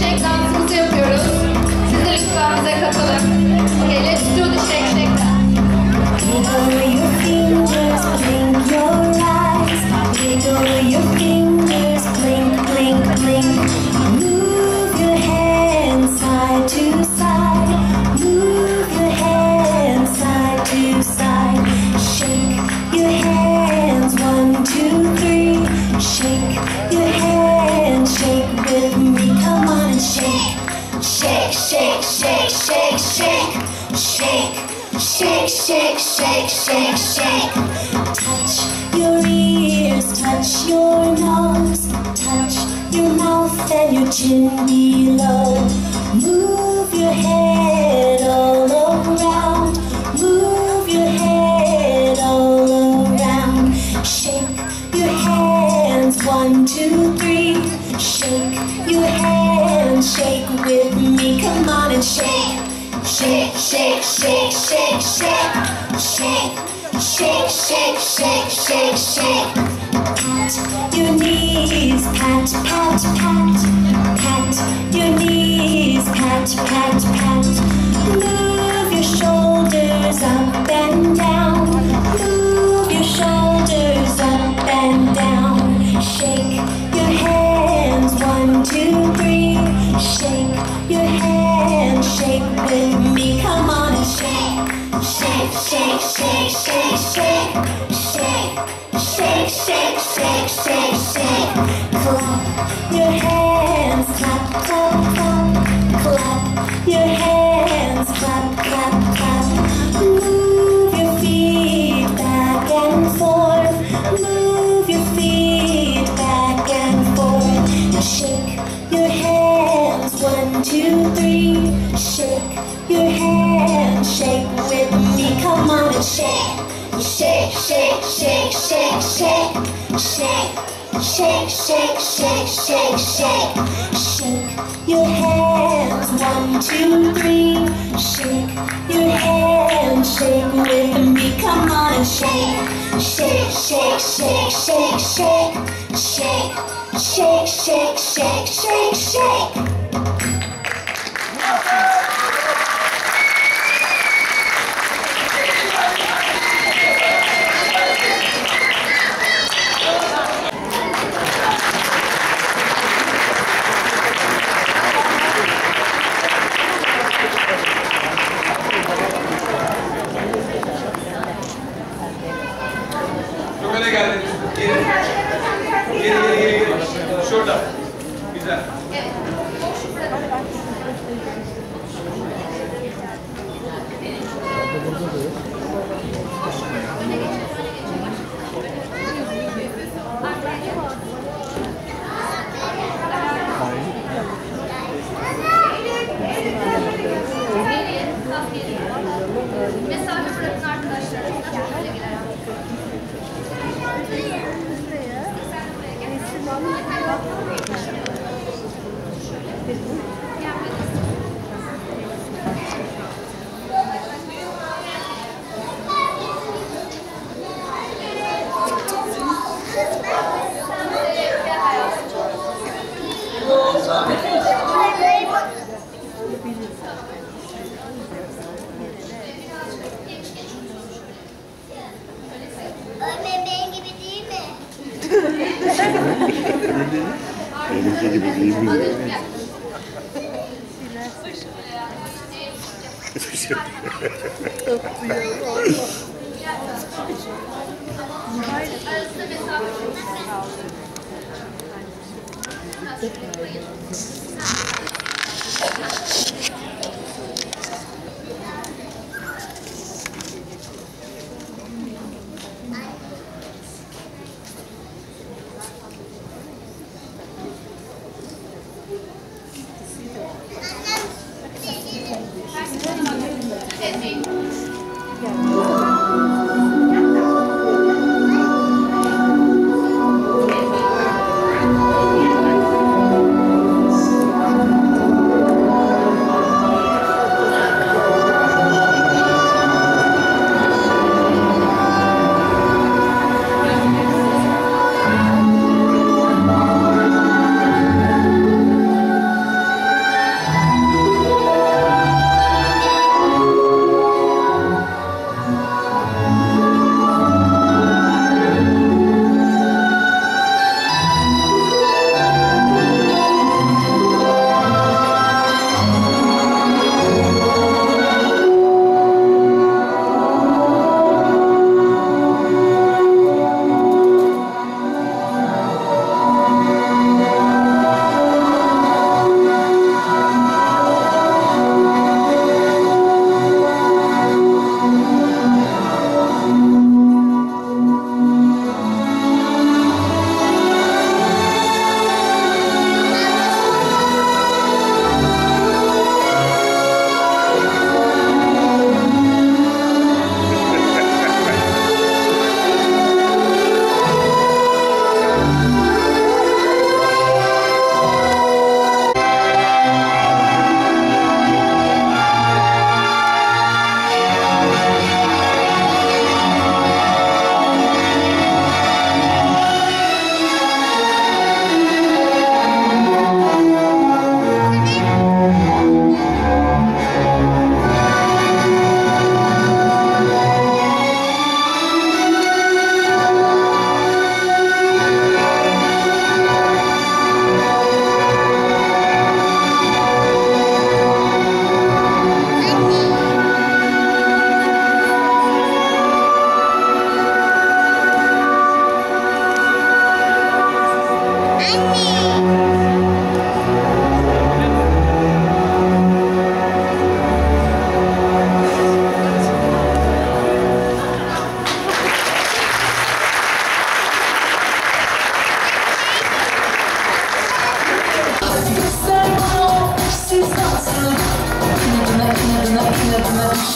shake off Jimmy Low. Move your head all around. Move your head all around. Shake your hands. One, two, three. Shake your hands. Shake with me. Come on and shake. Shake, shake, shake, shake, shake. Shake, shake, shake, shake, shake, shake. Pat your knees. Pat, pat, pat pat your knees, pat, pat, pat. Move your shoulders up and down. Move your shoulders up and down. Shake your hands, one, two, three. Shake your hands, shake with me. Come on and shake, shake, shake, shake, shake, shake, shake. shake shake, shake, shake, shake. Shake. Clap your hands, clap, clap, clap, clap your hands, clap, clap, clap. Move your feet back and forth, move your feet back and forth. Shake your hands, one, two, three. Shake your hands, shake with me. Come on and shake, shake, shake, shake, shake, shake, shake, shake, shake, shake, shake, shake. Your hands, one, two, three. Shake your hands, shake with me. Come on and shake, shake, shake, shake, shake, shake, shake, shake, shake, shake, shake, shake. Benimki gibi değil mi? Arasında mesafe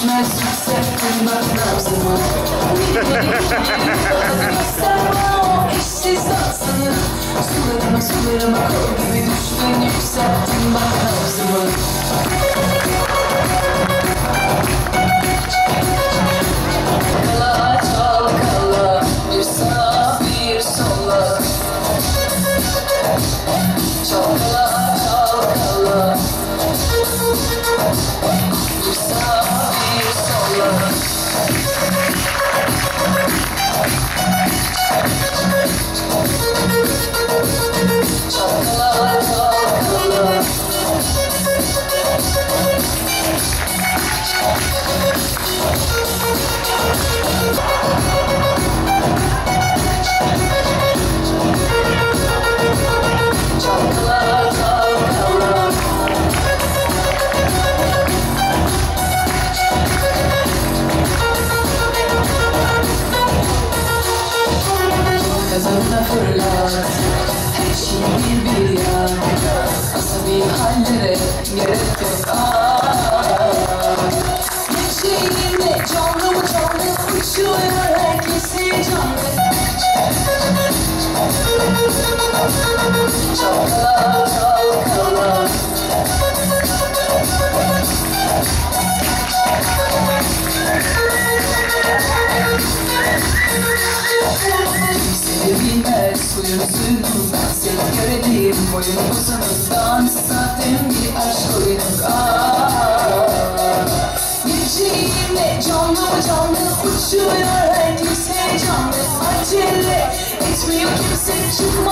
Mess yourself in my nabzı mı? işsiz aksını Sularıma sularıma kol gibi düştün yükselttin bak nabzımı metunuz Seni görediğim boyunuzunuz Dans zaten bir aşk oyunu Yüreğimde canlı canlı uçuyor herkes heyecanlı Acele etmiyor kimse çünkü